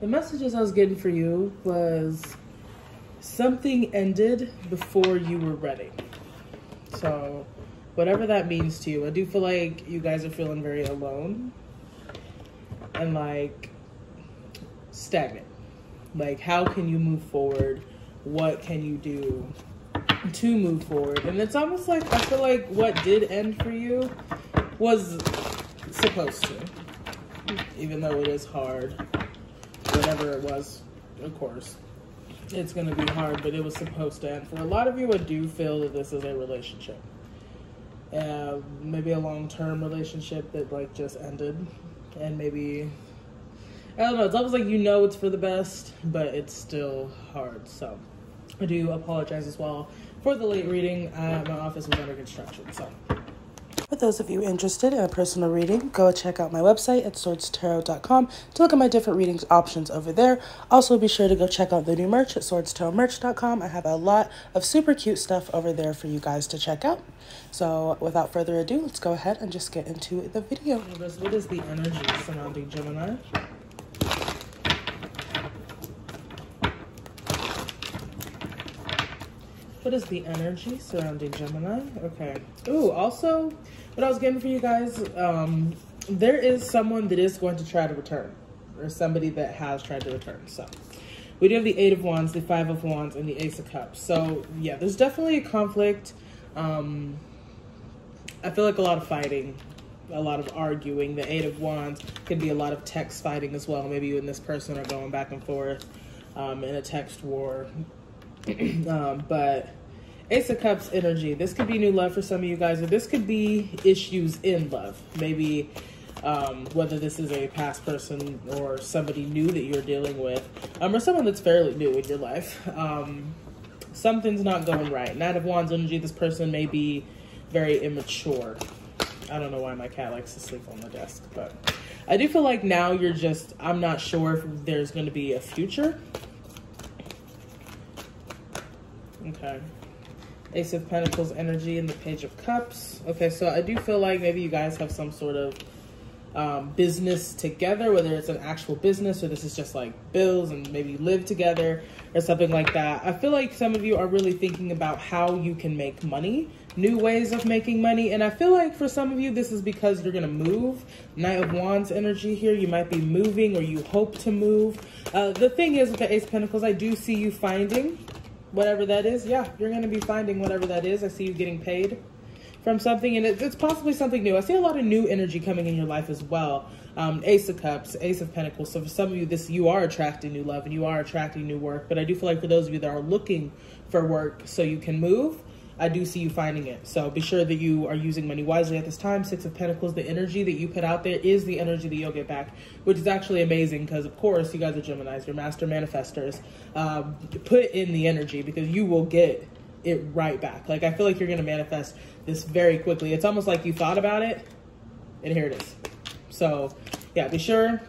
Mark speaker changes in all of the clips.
Speaker 1: The messages I was getting for you was something ended before you were ready. So, whatever that means to you, I do feel like you guys are feeling very alone and like stagnant. Like, how can you move forward? What can you do to move forward? And it's almost like I feel like what did end for you was supposed to, even though it is hard. Whatever it was, of course, it's going to be hard, but it was supposed to end. For a lot of you, I do feel that this is a relationship. Uh, maybe a long-term relationship that like just ended, and maybe I don't know. It's almost like you know it's for the best, but it's still hard. So I do apologize as well for the late reading. Uh, my office was under construction, so. For those of you interested in a personal reading, go check out my website at swordstarot.com to look at my different readings options over there. Also, be sure to go check out the new merch at swordstarotmerch.com. I have a lot of super cute stuff over there for you guys to check out. So, without further ado, let's go ahead and just get into the video. What is the energy surrounding Gemini? What is the energy surrounding Gemini? Okay. Ooh, also, what I was getting for you guys, um, there is someone that is going to try to return, or somebody that has tried to return. So, we do have the Eight of Wands, the Five of Wands, and the Ace of Cups. So, yeah, there's definitely a conflict. Um, I feel like a lot of fighting, a lot of arguing. The Eight of Wands can be a lot of text fighting as well. Maybe you and this person are going back and forth um, in a text war. um, but Ace of Cups energy. This could be new love for some of you guys, or this could be issues in love. Maybe um, whether this is a past person or somebody new that you're dealing with, um, or someone that's fairly new in your life. Um, something's not going right. Knight of Wands energy. This person may be very immature. I don't know why my cat likes to sleep on the desk, but I do feel like now you're just, I'm not sure if there's going to be a future Okay. Ace of Pentacles energy and the Page of Cups. Okay, so I do feel like maybe you guys have some sort of um, business together, whether it's an actual business or this is just like bills and maybe live together or something like that. I feel like some of you are really thinking about how you can make money, new ways of making money. And I feel like for some of you, this is because you're going to move. Knight of Wands energy here. You might be moving or you hope to move. Uh, the thing is with the Ace of Pentacles, I do see you finding whatever that is, yeah, you're going to be finding whatever that is. I see you getting paid from something, and it's possibly something new. I see a lot of new energy coming in your life as well. Um, Ace of Cups, Ace of Pentacles. So for some of you, this you are attracting new love and you are attracting new work. But I do feel like for those of you that are looking for work so you can move, I do see you finding it. So be sure that you are using money wisely at this time. Six of Pentacles, the energy that you put out there is the energy that you'll get back, which is actually amazing because, of course, you guys are Geminis, you're master manifestors. Um, put in the energy because you will get it right back. Like, I feel like you're going to manifest this very quickly. It's almost like you thought about it, and here it is. So, yeah, be sure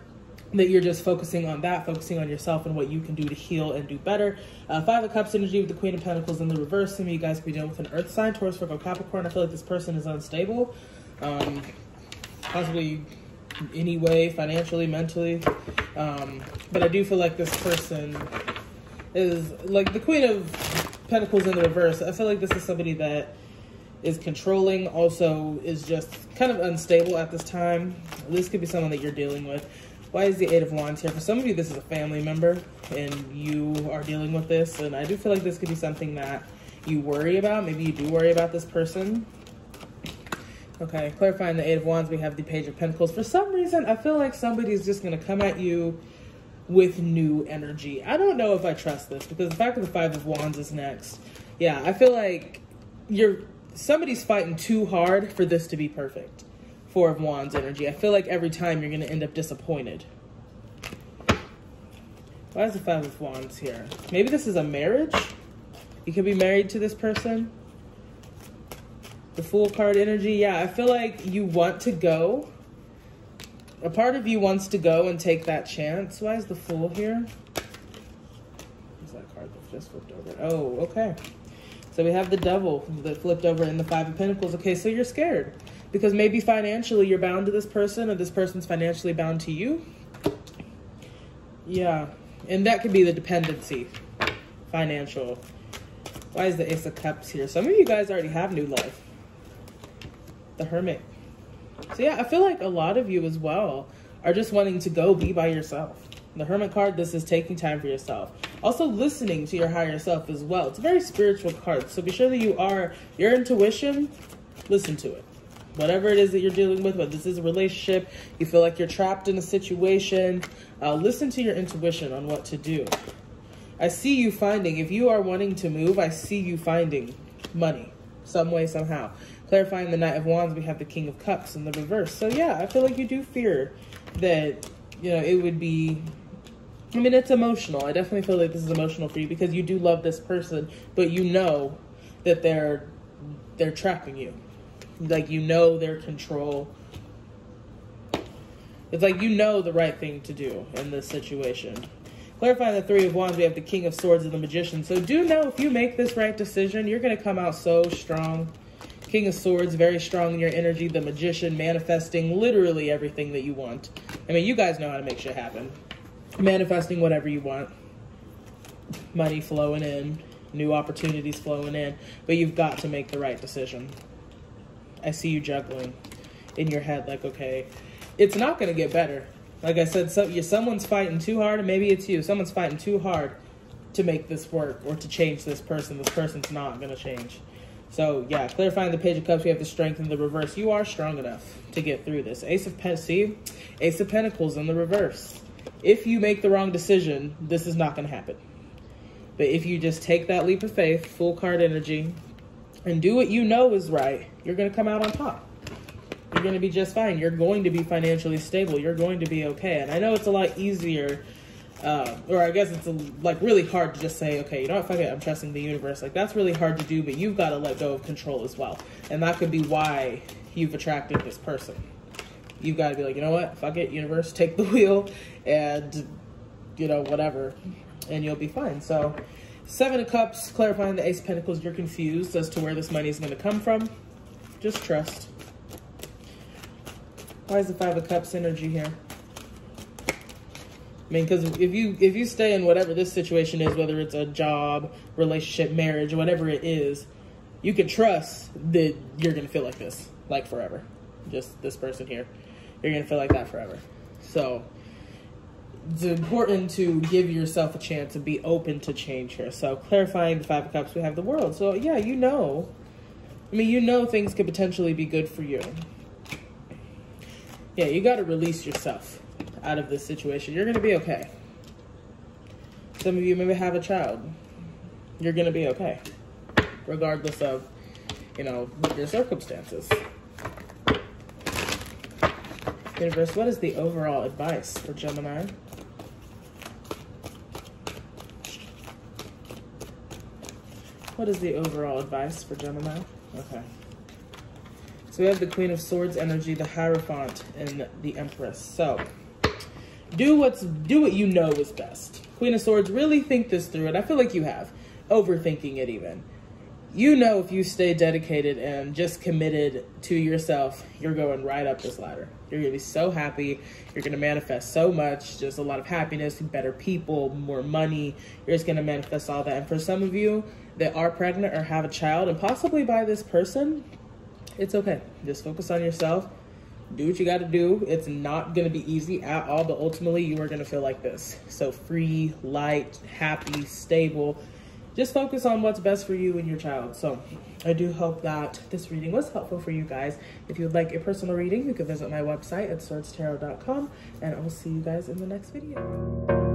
Speaker 1: that you're just focusing on that, focusing on yourself and what you can do to heal and do better. Uh, Five of Cups energy with the Queen of Pentacles in the reverse. Some of you guys could be dealing with an Earth sign, Taurus, Virgo, Capricorn. I feel like this person is unstable, um, possibly any way, financially, mentally. Um, but I do feel like this person is like the Queen of Pentacles in the reverse. I feel like this is somebody that is controlling, also is just kind of unstable at this time. This could be someone that you're dealing with. Why is the Eight of Wands here? For some of you, this is a family member and you are dealing with this. And I do feel like this could be something that you worry about. Maybe you do worry about this person. Okay, clarifying the Eight of Wands, we have the Page of Pentacles. For some reason, I feel like somebody's just going to come at you with new energy. I don't know if I trust this because the fact that the Five of Wands is next. Yeah, I feel like you're somebody's fighting too hard for this to be perfect. Four of Wands energy. I feel like every time you're going to end up disappointed. Why is the Five of Wands here? Maybe this is a marriage? You could be married to this person. The Fool card energy. Yeah, I feel like you want to go. A part of you wants to go and take that chance. Why is the Fool here? What's that card that just flipped over? Oh, okay. So we have the Devil that flipped over in the Five of Pentacles. Okay, so you're scared because maybe financially you're bound to this person or this person's financially bound to you. Yeah. And that could be the dependency, financial. Why is the Ace of Cups here? Some of you guys already have new love. The Hermit. So yeah, I feel like a lot of you as well are just wanting to go be by yourself. The Hermit card, this is taking time for yourself. Also listening to your higher self as well. It's a very spiritual card. So be sure that you are, your intuition, listen to it. Whatever it is that you're dealing with, whether this is a relationship, you feel like you're trapped in a situation, uh, listen to your intuition on what to do. I see you finding, if you are wanting to move, I see you finding money some way, somehow. Clarifying the Knight of Wands, we have the King of Cups in the reverse. So yeah, I feel like you do fear that, you know, it would be I mean, it's emotional. I definitely feel like this is emotional for you because you do love this person, but you know that they're they're trapping you. Like you know their control. It's like you know the right thing to do in this situation. Clarifying the Three of Wands, we have the King of Swords and the Magician. So do know if you make this right decision, you're going to come out so strong. King of Swords, very strong in your energy. The Magician, manifesting literally everything that you want. I mean, you guys know how to make shit happen manifesting whatever you want. Money flowing in, new opportunities flowing in, but you've got to make the right decision. I see you juggling in your head like, okay, it's not going to get better. Like I said, so, someone's fighting too hard, and maybe it's you. Someone's fighting too hard to make this work or to change this person. This person's not going to change. So, yeah, clarifying the Page of Cups, we have the strength in the reverse. You are strong enough to get through this. Ace of Pentacles, see? Ace of Pentacles in the reverse if you make the wrong decision, this is not going to happen. But if you just take that leap of faith, Fool card energy, and do what you know is right, you're going to come out on top. You're going to be just fine. You're going to be financially stable. You're going to be okay. And I know it's a lot easier, uh, or I guess it's a, like really hard to just say, okay, you know what, fuck it, I'm trusting the universe. Like that's really hard to do, but you've got to let go of control as well. And that could be why you've attracted this person you've got to be like, you know what, fuck it, universe, take the wheel, and you know whatever, and you'll be fine. So, Seven of Cups, clarifying the Ace of Pentacles. You're confused as to where this money is going to come from. Just trust. Why is the Five of Cups energy here? I mean, because if you if you stay in whatever this situation is, whether it's a job, relationship, marriage, whatever it is, you can trust that you're gonna feel like this, like forever. Just this person here you're gonna feel like that forever. So it's important to give yourself a chance to be open to change here. So clarifying the five of cups, we have the world. So yeah, you know, I mean, you know things could potentially be good for you. Yeah, you got to release yourself out of this situation. You're going to be okay. Some of you maybe have a child. You're going to be okay, regardless of, you know, your circumstances. Universe, what is the overall advice for Gemini? What is the overall advice for Gemini? Okay. So we have the Queen of Swords energy, the Hierophant, and the Empress. So do what's do what you know is best. Queen of Swords, really think this through, and I feel like you have. Overthinking it even you know if you stay dedicated and just committed to yourself, you're going right up this ladder. You're gonna be so happy. You're gonna manifest so much, just a lot of happiness, better people, more money. You're just gonna manifest all that. And for some of you that are pregnant or have a child, and possibly by this person, it's okay. Just focus on yourself. Do what you gotta do. It's not gonna be easy at all, but ultimately you are gonna feel like this. So free, light, happy, stable just focus on what's best for you and your child. So I do hope that this reading was helpful for you guys. If you would like a personal reading, you can visit my website at swordstarot.com and I will see you guys in the next video.